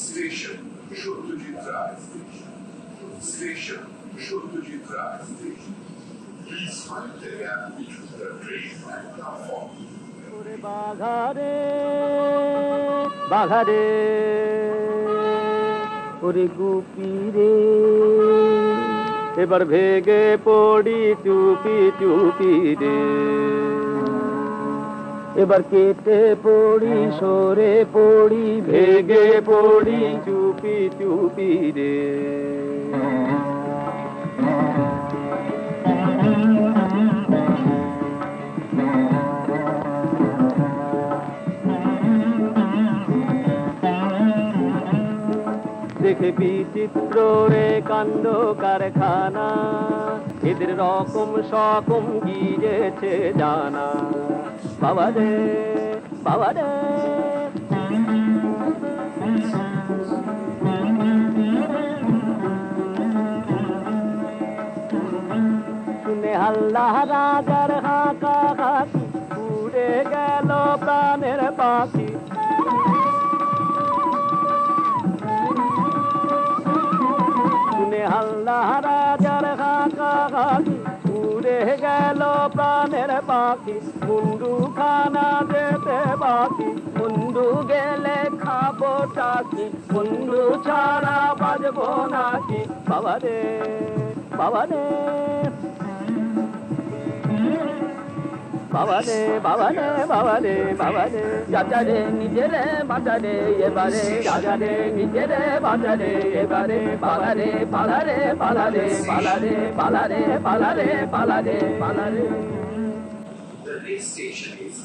Station Satyajit Ray Station Satyajit Ray Please find the gap between the train and platform. বাঘারে বাঘারে ওরে গুপি রে এবার ভেগে পড়ি চুপি চুপি রে এবার কেটে পড়ি, সরে পড়ি, ভেগে পড়ি, চুপি চুপি রে। দেখে বিচিত্র রে কাণ্ড কারখানা। এদের রকম সকম গিয়েছে জানা। বাবা রে বাবা রে। শুনে হাল্লা রাজার হাঁকা হাঁকি উড়ে গেল প্রাণের পাখি। শুনে হাঁকি উড়ে গেল প্রাণের পাখি। মুন্ডু খানা যেতে বাকি। মুন্ডু গেলে খাব টাকি মুন্ডু ছাড়া বাজবো নাকি? বাবা রে বাবা রে। বাবা রে বাবা রে বাবা রে বাবা রে চাচা রে নিজেরে বাঁচা রে এবারে। রাজা রে নিজেরে বাঁচা রে এবারে। পালা রে পালা রে পালা রে পালা রে পালা রে পালা রে পালা রে পালা রে The next station is